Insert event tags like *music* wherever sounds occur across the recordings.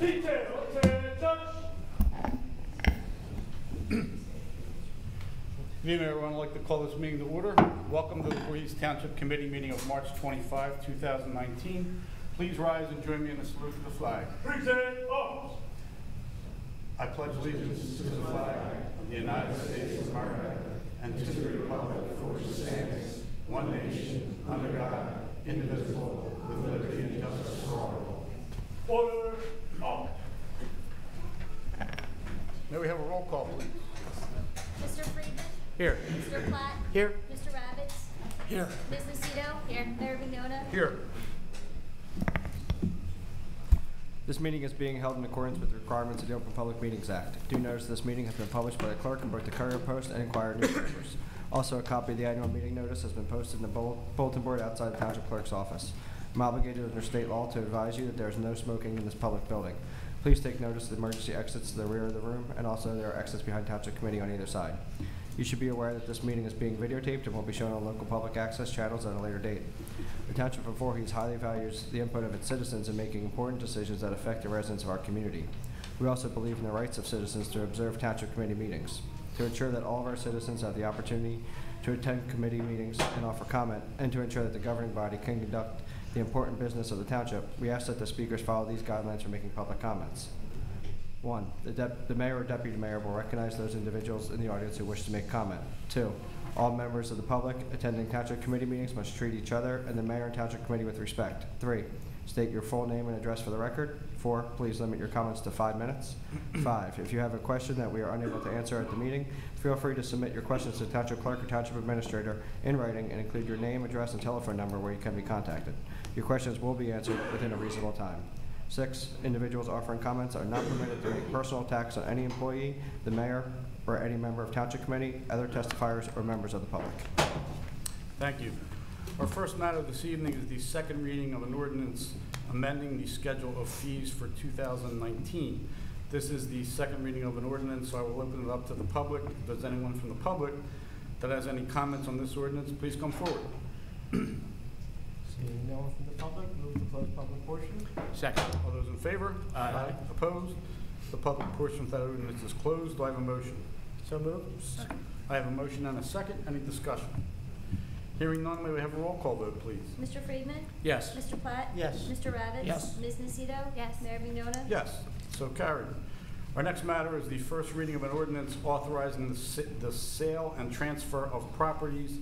Detail. Good evening, everyone. I'd like to call this meeting to order. Welcome to the Voorhees Township Committee meeting of March 25, 2019. Please rise and join me in a salute to the flag. Present arms. I pledge allegiance to the flag of the United States of America and to the republic for which it stands, one nation, under God, indivisible, with liberty and justice for all. Order. Up. May we have a roll call, please? Mr. Friedman? Here. Mr. Platt? Here. Mr. Ravitz? Here. Ms. Nocito? Here. Mayor Mignogna? Here. This meeting is being held in accordance with the requirements of the Open Public Meetings Act. Due notice this meeting has been published by the clerk in both the Courier Post and Inquirer newspapers. Also, a copy of the annual meeting notice has been posted in the bulletin board outside the Township Clerk's office. I'm obligated under state law to advise you that there is no smoking in this public building. Please take notice of the emergency exits to the rear of the room, and also there are exits behind Township Committee on either side. You should be aware that this meeting is being videotaped and will be shown on local public access channels at a later date. The Township of Voorhees highly values the input of its citizens in making important decisions that affect the residents of our community. We also believe in the rights of citizens to observe Township Committee meetings. To ensure that all of our citizens have the opportunity to attend committee meetings and offer comment, and to ensure that the governing body can conduct the important business of the Township, we ask that the speakers follow these guidelines for making public comments. One, the the mayor or deputy mayor will recognize those individuals in the audience who wish to make comment. Two, all members of the public attending township committee meetings must treat each other and the mayor and township committee with respect. Three, state your full name and address for the record. Four, please limit your comments to five minutes. *clears throat* Five, if you have a question that we are unable to answer at the meeting, feel free to submit your questions to township clerk or township administrator in writing and include your name, address, and telephone number where you can be contacted. Your questions will be answered within a reasonable time. Six, individuals offering comments are not permitted to make personal attacks on any employee, the mayor, or any member of township committee, other testifiers, or members of the public. Thank you. Our first matter this evening is the second reading of an ordinance amending the schedule of fees for 2019. This is the second reading of an ordinance, so I will open it up to the public. If there's anyone from the public that has any comments on this ordinance, please come forward. Seeing no one from the public, move to close public portion. Second. All those in favor? Aye. Opposed? The public portion of that ordinance is closed. Do I have a motion? So moved. I have a motion and a second. Any discussion? Hearing none, may we have a roll call vote, please? Mr. Friedman? Yes. Mr. Platt? Yes. Mr. Ravitz? Yes. Ms. Nocito? Yes. Mayor Mignogna? Yes, so carried. Our next matter is the first reading of an ordinance authorizing the sa- the sale and transfer of properties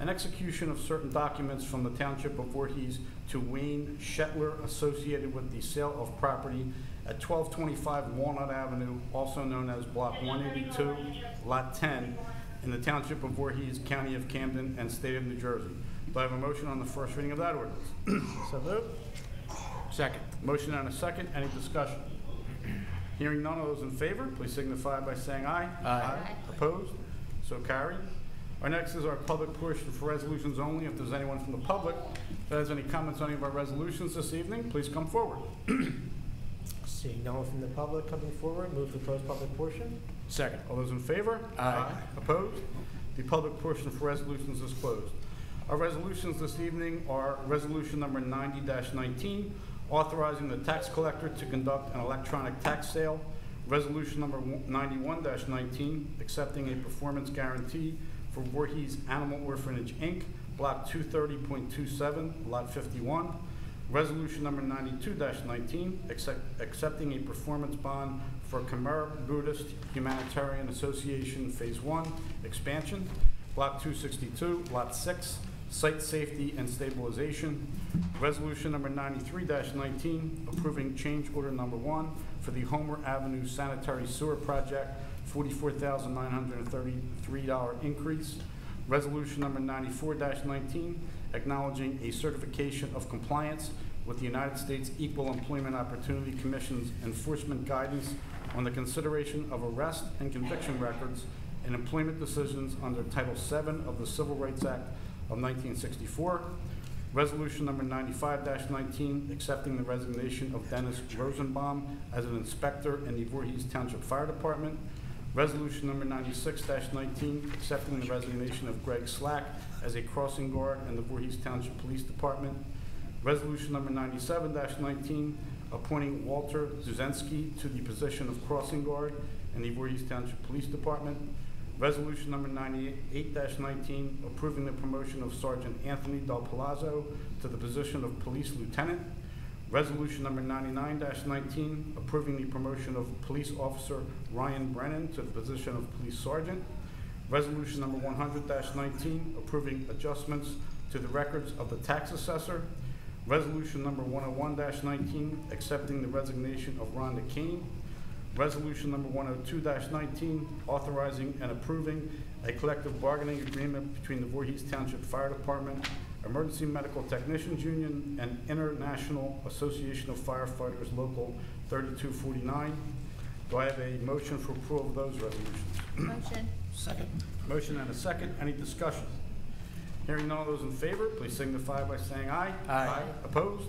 and execution of certain documents from the Township of Voorhees to Wayne Shetler associated with the sale of property at 1225 Walnut Avenue, also known as Block 182, Lot 10, in the Township of Voorhees, County of Camden, and State of New Jersey. Do I have a motion on the first reading of that ordinance? So moved. Second. Motion and a second, any discussion? Hearing none, of those in favor, please signify by saying aye aye. Aye. Opposed? So carried. Our next is our public portion for resolutions only. If there's anyone from the public that has any comments on any of our resolutions this evening, please come forward. *clears throat* Seeing no one from the public coming forward, move to close public portion. Second. All those in favor? Aye. Opposed? The public portion for resolutions is closed. Our resolutions this evening are Resolution Number 90-19, authorizing the tax collector to conduct an electronic tax sale. Resolution Number 91-19, accepting a performance guarantee for Voorhees Animal Orphanage, Inc., Block 230.27, Lot 51. Resolution number 92-19, accept- accepting a performance bond for Khmer Buddhist Humanitarian Association Phase 1 expansion, Block 262, Lot 6, site safety and stabilization. Resolution number 93-19, approving change order number one for the Homer Avenue Sanitary Sewer Project, $44,933 increase. Resolution number 94-19, acknowledging a certification of compliance with the United States Equal Employment Opportunity Commission's enforcement guidance on the consideration of arrest and conviction records and employment decisions under Title VII of the Civil Rights Act of 1964. Resolution number 95-19, accepting the resignation of Dennis Rosenbaum as an inspector in the Voorhees Township Fire Department. Resolution number 96-19, accepting the resignation of Greg Slack as a crossing guard in the Voorhees Township Police Department. Resolution number 97-19, appointing Walter Zuzensky to the position of crossing guard in the Voorhees Township Police Department. Resolution number ninety-eight nineteen, approving the promotion of Sergeant Anthony Del Palazzo to the position of police lieutenant. Resolution number 99-19, approving the promotion of police officer Ryan Brennan to the position of police sergeant. Resolution number 100-19, approving adjustments to the records of the tax assessor. Resolution number 101-19, accepting the resignation of Rhonda Kane. Resolution number 102-19, authorizing and approving a collective bargaining agreement between the Voorhees Township Fire Department, Emergency Medical Technicians Union, and International Association of Firefighters Local thirty-two forty-nine. Do I have a motion for approval of those resolutions? Motion. Second. Motion and a second, any discussion? Hearing none, all those in favor, please signify by saying aye. Aye. Opposed?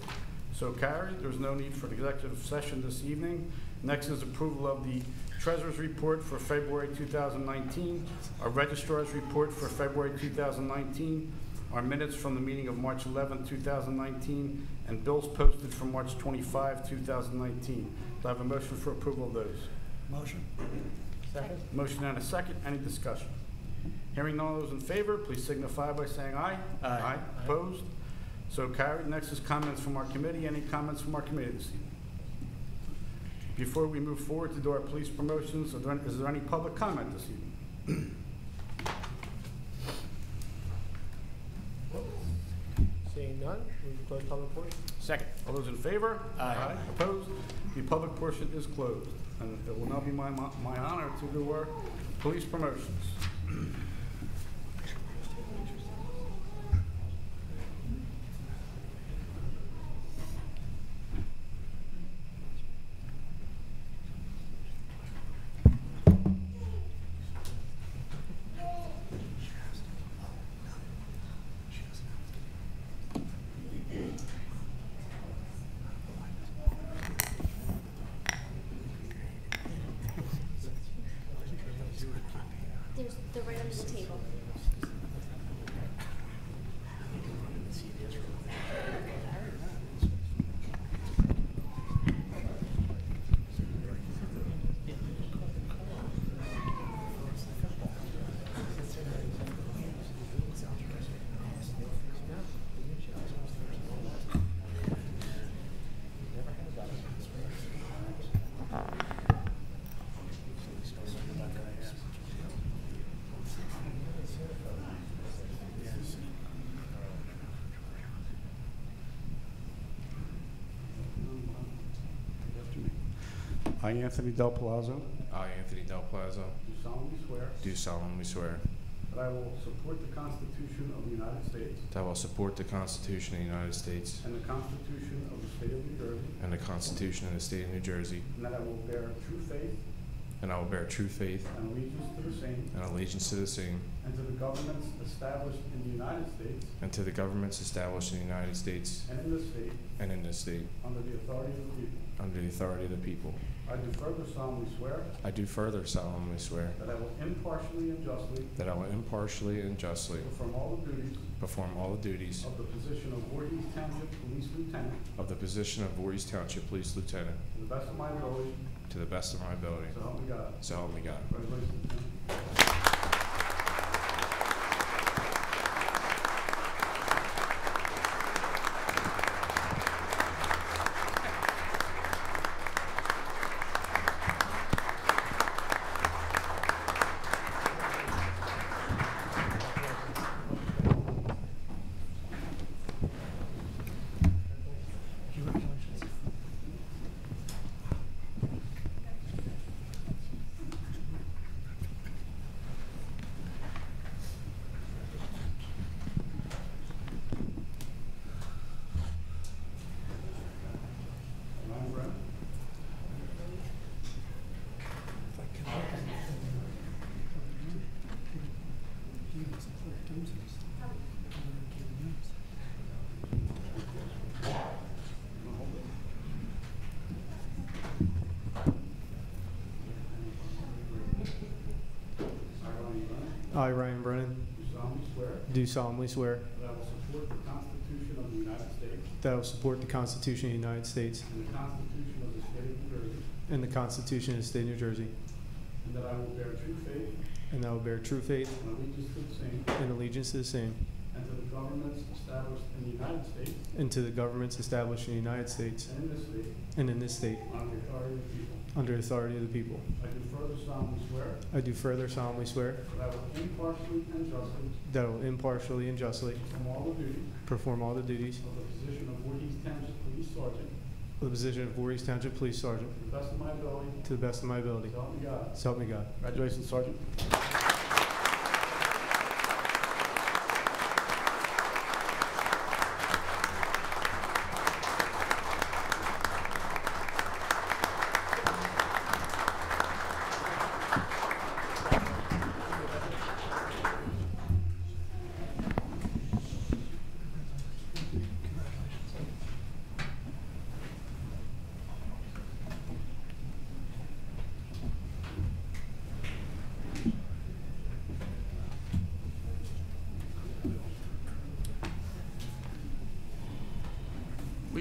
So carried, there's no need for an executive session this evening. Next is approval of the treasurer's report for February 2019, our registrar's report for February 2019, our minutes from the meeting of March 11, 2019, and bills posted for March 25, 2019. Do I have a motion for approval of those? Motion. Second. Motion and a second, any discussion? Hearing none, all those in favor, please signify by saying aye. Aye. Opposed? So carried. Next is comments from our committee. Any comments from our committee this evening? Before we move forward to do our police promotions, are there- is there any public comment this evening? *clears throat* Seeing none, move to close public portion. Second. All those in favor? Aye. Opposed? The public portion is closed. And it will now be my, my honor to do our police promotions. They're right under the table. I, Anthony Del Palazzo, I, Anthony Del Palazzo, do solemnly swear do solemnly swear that I will support the Constitution of the United States that I will support the Constitution of the United States and the Constitution of the State of New Jersey, and the Constitution of the State of New Jersey, and that I will bear true faith and I will bear true faith and allegiance to the same and allegiance to the same and to the governments established in the United States and to the governments established in the United States and in this state and in this state under the authority of the people. under the authority of the people. I do further solemnly swear I do further solemnly swear that I will impartially and justly that I will impartially and justly perform all the duties perform all the duties of the position of Voorhees Township Police Lieutenant of the position of Voorhees Township Police Lieutenant to the best of my ability, to the best of my ability. so help me God. So help me God. Congratulations. Ryan Brennan. I, Ryan Brennan, I, Ryan Brennan, do solemnly swear do solemnly swear that I will support the Constitution of the United States that I will support the Constitution of the United States and the Constitution and the Constitution of the State of New Jersey, and that I will bear true faith and that I will bear true faith and allegiance to the same and allegiance to the same, and to the governments established in the United States and to the governments established in the United States and in this state and in this state, under the authority of the people. Under the authority of the people. I do further solemnly swear I do further solemnly swear that I will impartially and justly that I will impartially and justly perform all the duties perform all the duties of the position of Voorhees Township Police Sergeant of the position of Voorhees Township Police Sergeant to the best of my ability, to the best of my ability. so help me God. So help me God. Congratulations, Sergeant.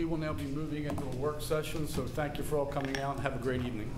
We will now be moving into a work session, so thank you for all coming out and have a great evening.